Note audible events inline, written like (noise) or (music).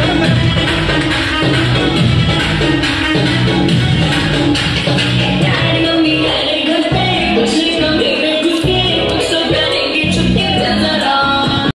Amen. (laughs)